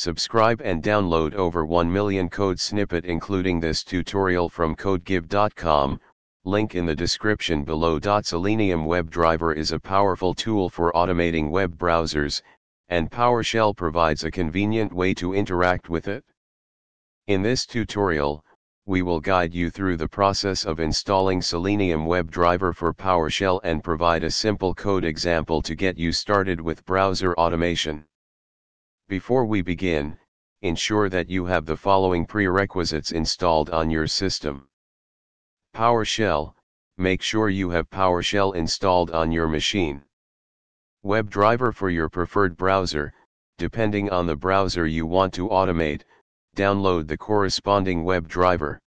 Subscribe and download over 1 million code snippet including this tutorial from codegive.com, link in the description below. Selenium WebDriver is a powerful tool for automating web browsers, and PowerShell provides a convenient way to interact with it. In this tutorial, we will guide you through the process of installing Selenium WebDriver for PowerShell and provide a simple code example to get you started with browser automation. Before we begin, ensure that you have the following prerequisites installed on your system. PowerShell, make sure you have PowerShell installed on your machine. WebDriver for your preferred browser, depending on the browser you want to automate, download the corresponding WebDriver.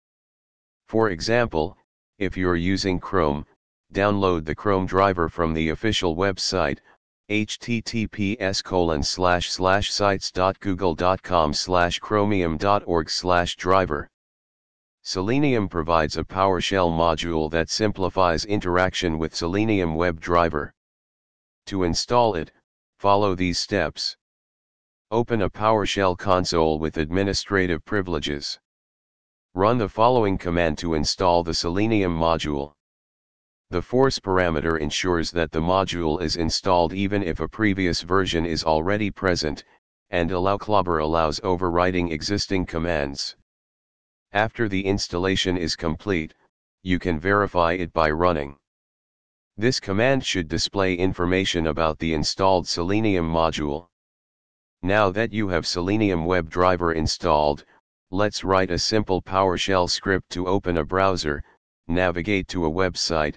For example, if you're using Chrome, download the Chrome driver from the official website, https colon slash slash sites.google.com slash chromium.org slash driver. Selenium provides a PowerShell module that simplifies interaction with Selenium WebDriver. To install it, follow these steps. Open a PowerShell console with administrative privileges. Run the following command to install the Selenium module. The force parameter ensures that the module is installed even if a previous version is already present, and allow clobber allows overriding existing commands. After the installation is complete, you can verify it by running. This command should display information about the installed Selenium module. Now that you have Selenium WebDriver installed, let's write a simple PowerShell script to open a browser, navigate to a website,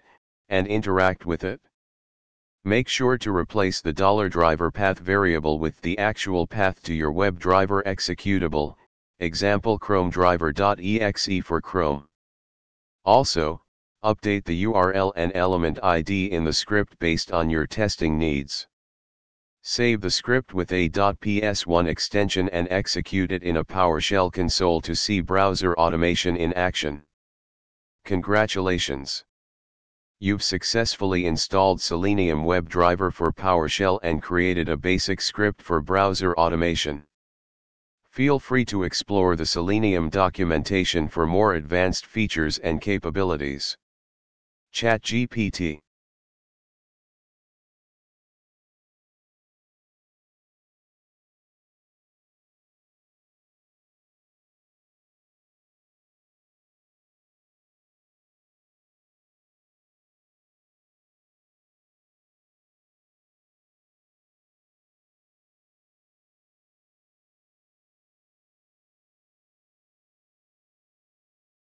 and interact with it. Make sure to replace the dollar $driver path variable with the actual path to your WebDriver executable, example chromedriver.exe for Chrome. Also, update the URL and element ID in the script based on your testing needs. Save the script with a .ps1 extension and execute it in a PowerShell console to see browser automation in action. Congratulations! You've successfully installed Selenium WebDriver for PowerShell and created a basic script for browser automation. Feel free to explore the Selenium documentation for more advanced features and capabilities. ChatGPT